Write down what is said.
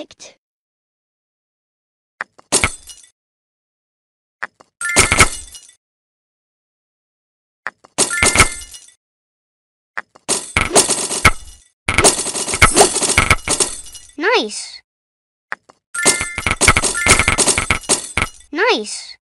Perfect! Nice! Nice!